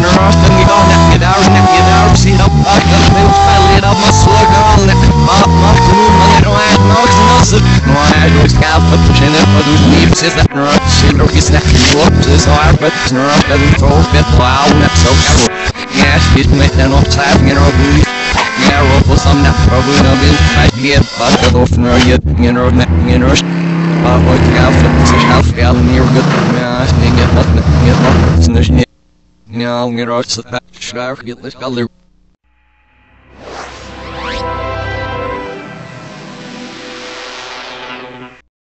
in a rush and we all knock it out, knock it out. She helped up, got me with my lid up, my slug on that. Pop, my glue, my little ass, no, it's nothing. No, I was got for pushing it, but who's leaves, she's not in a rush. She no reason that she looked, she's all right, but she's in a rush, doesn't throw a fifth, wow, that's so careful. Yeah, she's making off time, you know, booty. Yeah, rope was on that, probably no bin. I'd be a it. I'd open her, you'd, you know, you know, but what you got for the half gallon, you're good. Yeah, I think it but get up. It's no shit. Ja,